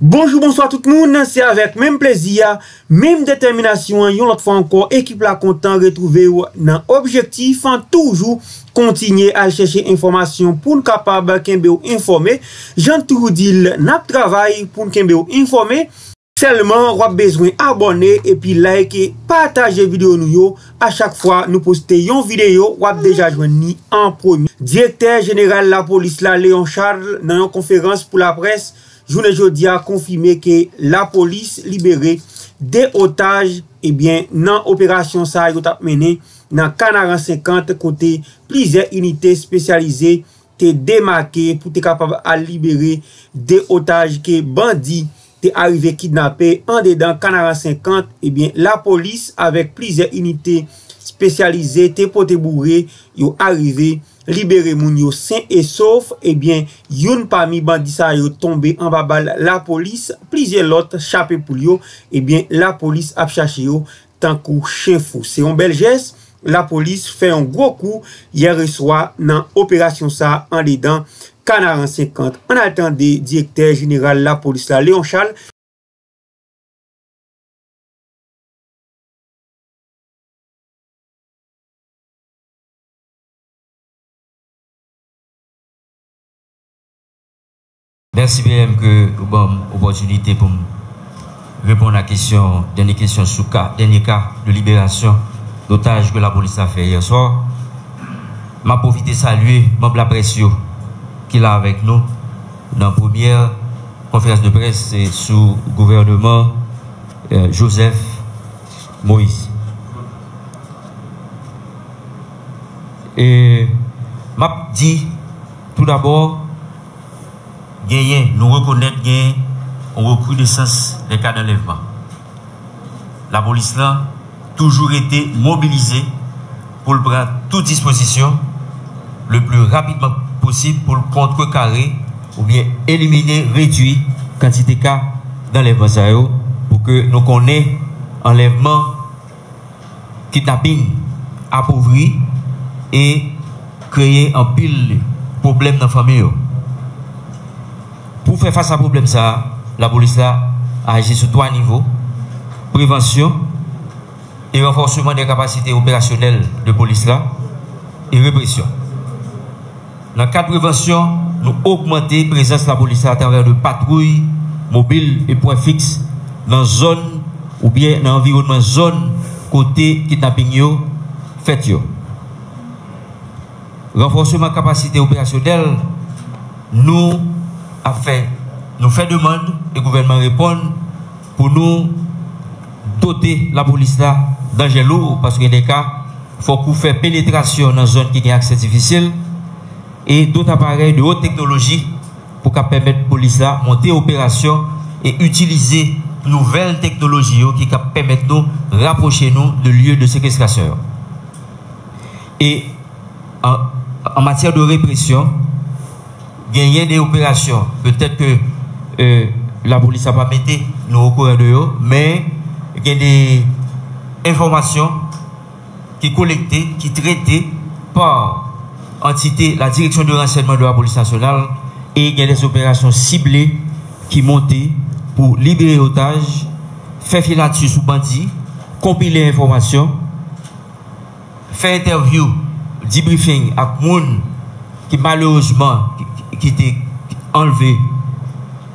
Bonjou, bonsoir tout moun, se avèk mèm pleziya, mèm determinasyon, yon lot fwa ankor ekip la kontan retrouve ou nan objektif an toujou kontinye al chèche informasyon pou n kapab kenbe ou informe. Jan tou dil nap travay pou n kenbe ou informe, selman wap bezwen abone epi like e pataje video nou yo a chak fwa nou poste yon video wap deja jwen ni an promi. Direkter jeneral la polis la Leon Charles nan yon konferans pou la pres, jounen jodi a konfime ke la polis libere de otaj ebyen nan operasyon sa yo tap mene nan kanaran 50 kote plize unité spesyalize te demake pou te kapab a libere de otaj ke bandi te arrive kidnapè an dedan kanaran 50 ebyen la polis avek plize unité spesyalize te pote bourre yo arrive kidnapè libere moun yo sen e sof, ebyen yon pa mi bandisa yo tombe an babal la polis, plizye lot chape pou yo, eh ebyen la polis ap chache yo tankou chen fou. Se yon bel jes, la polis fe yon gwo kou, yere swa nan operasyon sa an dedan Kanaran 50. An atan de direkter general la polis la Leon Charles, Merci bien que vous avez l'opportunité pour répondre à la question, dernière question sous cas, dernier cas de libération d'otages que la police a fait hier soir. m'a profité de saluer membre la presse qui est avec nous dans la première conférence de presse sous gouvernement euh, Joseph Moïse. Et m'a dit tout d'abord nous reconnaissons qu'il une recrudescence des cas d'enlèvement. La police a toujours été mobilisée pour prendre toute disposition le plus rapidement possible pour contrecarrer ou bien éliminer, réduire quantité de cas d'enlèvement pour que nous connaissions enlèvement, kidnapping appauvri et créer un pile problème dans la famille. Pour faire face à problème, ça, la police a agi sur trois niveaux. Prévention et renforcement des capacités opérationnelles de police là et répression. Dans le cadre de prévention, nous augmentons la présence de la police à travers de patrouilles mobiles et points fixes dans zone ou bien dans l'environnement zone côté kidnapping yo. Renforcement de capacité opérationnelle, nous a fait, nous fait demande et le gouvernement répond pour nous doter la police là danger lourd parce qu'il y a des cas, il faut qu'on fasse pénétration dans une zone qui est accès difficile et d'autres appareils de haute technologie pour permettre la police là monter opération et utiliser nouvelles technologies qui permettent de rapprocher nous de lieux de séquestration. Et en matière de répression, gagner des opérations. Peut-être que euh, la police n'a pas mis nous au courant de eux, mais il y a des informations qui sont collectées, qui sont traitées par entité, la direction de renseignement de la police nationale, et il y a des opérations ciblées qui montent pour libérer otages, faire filature sous bandit, compiler informations, faire interview, debriefing avec monde qui malheureusement qui était enlevé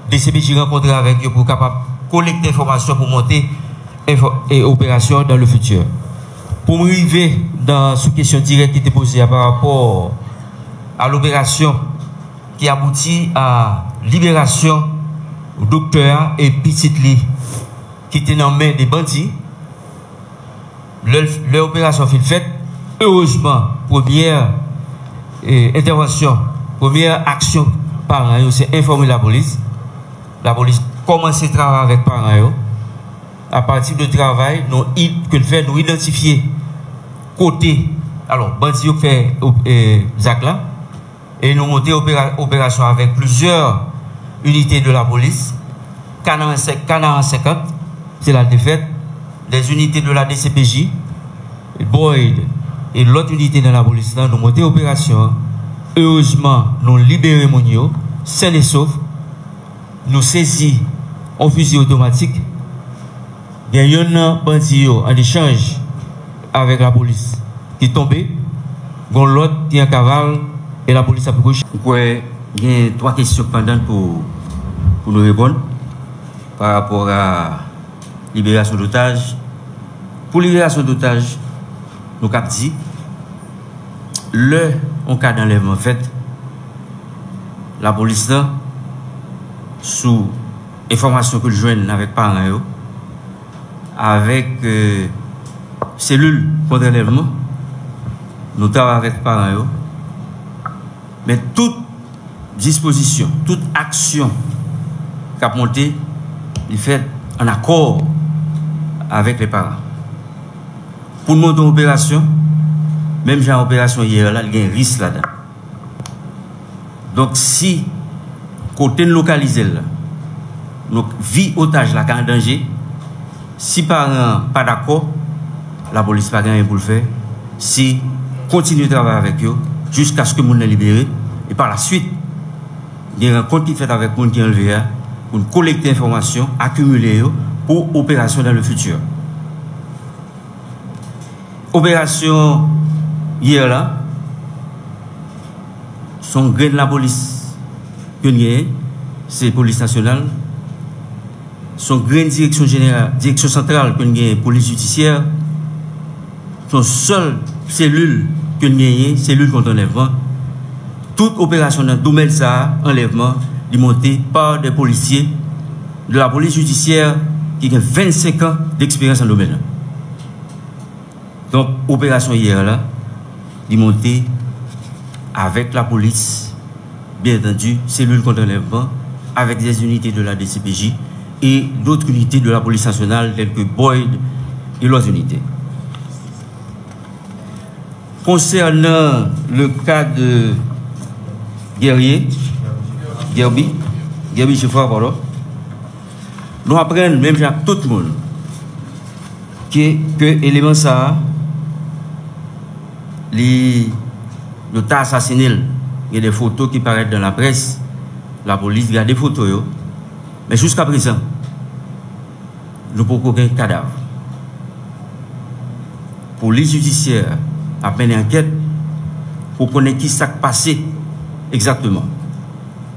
des CPJ rencontrés avec eux pour capable collecter informations pour monter et opérations dans le futur. Pour arriver dans cette question directe qui était posée par rapport à l'opération qui aboutit à libération du docteur et petit qui était en main des bandits. L'opération fut faite. Heureusement, première eh, intervention Première action parents, c'est informer la police. La police commence à travailler avec parents. À partir du travail, nous, que nous identifier côté, alors, bandit fait euh, là, et nous monter opération avec plusieurs unités de la police. Canard 50, c'est la défaite. Des unités de la DCPJ, Boyd et l'autre unité de la police, nous monter opération Heureusement, nous libérons Mounio, sains et saufs. Nous saisissons un fusil automatique. Il y a un bandit en échange avec la police qui est tombé. L'autre qui est en cavale et la police a pris gauche. Il y a trois questions pendant pour, pour nous répondre par rapport à libération d'otages. Pour libération d'otages, nous avons dit, le en cas d'enlèvement fait, la police sous information que je joigne avec parents, avec euh, cellule contre enlèvement, nous travaillons avec parents, mais toute disposition, toute action qui a monté, il fait en accord avec les parents. Pour une opération, Mem jan operasyon yere la, gen ris la dan. Donk si kote n lokalize la, donk vi otaj la kan denje, si paran pa dako, la polis pa gen yon pou l fè, si kontinu travè avèk yo, jisk aske moun nan libere, e par la suite, gen yon konti fèt avèk moun ki yon levè ya, pou n kolekte informasyon, akumule yo, pou operasyon dan le futur. Operasyon hier là, son grain de la police que c'est police nationale. Son grain de direction générale, direction centrale que la police judiciaire. Son seule cellule que nous cellule contre enlèvement. Toute opération dans le domaine ça, enlèvement, est montée par des policiers de la police judiciaire qui ont 25 ans d'expérience dans le domaine. Donc, opération hier là, est montée avec la police, bien entendu, cellule contre enlèvement, avec des unités de la DCPJ et d'autres unités de la police nationale telles que Boyd et l'autre unités. Concernant le cas de Guerrier, Gerbi, Gerbi Chefra, pardon, nous apprenons, même à tout le monde, que, que l'élément ça, les, assassiné, il y a des photos qui paraissent dans la presse, la police a des photos, mais jusqu'à présent, nous n'avons aucun cadavre. Police judiciaire a mené enquête pour connaître qui s'est passé exactement.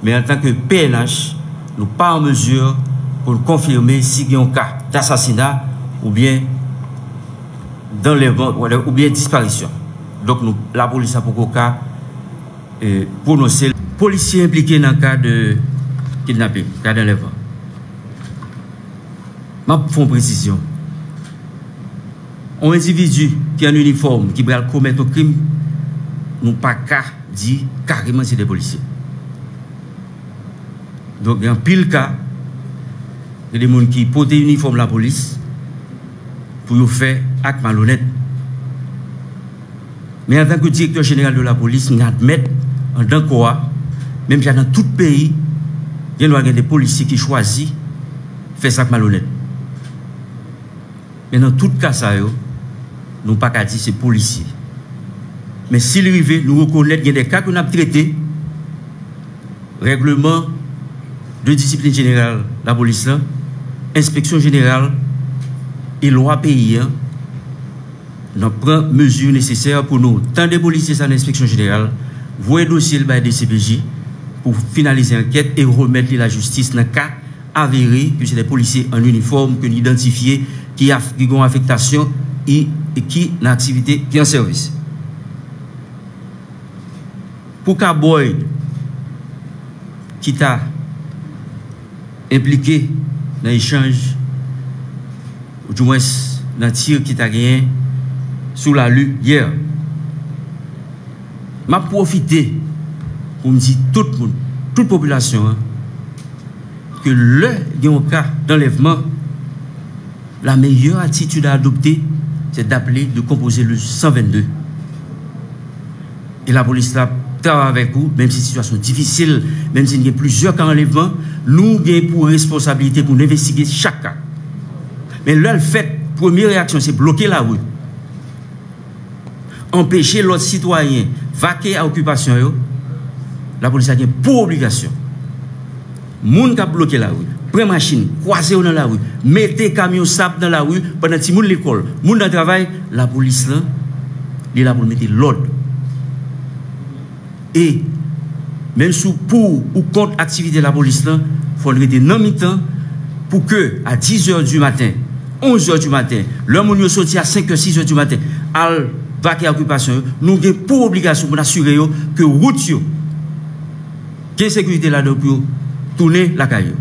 Mais en tant que PNH, nous pas en mesure pour confirmer s'il y a un cas d'assassinat ou bien d'enlèvement ou bien disparition. Dok nou, la polis apoko ka eh, prononse polisye implike nan ka de kidnapping, ka de levan. Ma fon presisyon. An individu ki an uniform, ki bral komet o krim, nou pa ka di kariman se de polisye. Donk yon pil ka, yon de moun ki pote uniform la polis, pou yo fe ak malonet Mais en tant que directeur général de la police, nous admettons en tant que même dans tout pays, il y a des policiers qui choisissent de faire ça malhonnête. Mais dans tout cas, ça, nous pas qu'à dire c'est policier. Mais s'il arrive, nous reconnaissons qu'il y a des cas qu'on a traités, règlement de discipline générale, la police, inspection générale et loi pays, nan pren mesur neseser pou nou tan de polisye sa nan inspeksyon jeneral, vwe dosil bay DCPJ pou finalize anket e remet li la justis nan ka averi ki se de polisye an uniform ki ni identifiye ki, ki gon afektasyon e ki nan aktivite ki an servis. Pou ka boy ki ta implike nan echange ou di mwes nan tir ki ta genyen sous la lutte hier, m'a profité pour me dire tout le monde, toute population, hein, que le cas d'enlèvement, la meilleure attitude à adopter, c'est d'appeler, de composer le 122. Et la police travaille avec vous, même si la situation est difficile, même s'il y a plusieurs cas d'enlèvement, nous avons pour responsabilité pour investiguer chaque cas. Mais là, le fait, première réaction, c'est bloquer la rue. empêcher l'autre citoyen vaquer à occupation yo, la police a pour obligation. Moun qui bloqué la rue, prend machine, croisez dans la rue, mettez camion sable dans la rue pendant que moun l'école, moun dans le travail, la police là, est là pour mettre l'ordre. Et même sous pour ou contre activité de la police là, faut rester non mi-temps pour que à 10h du matin, 11h du matin, l'homme moun sorti à 5h 6h du matin, al vaquer occupation, nous avons pour obligation pour assurer que route que sécurité là tourner la caillou.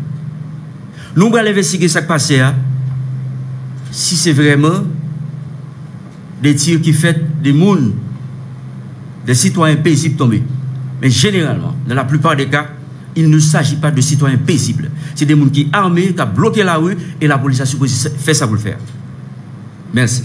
Nous allons investiguer ce qui passe si c'est vraiment des tirs qui fait des des citoyens paisibles tombés. Mais généralement, dans la plupart des cas, il ne s'agit pas de citoyens paisibles. C'est des gens qui sont armés, qui ont bloqué la rue et la police a supposé faire ça pour le faire. Merci.